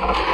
Wow.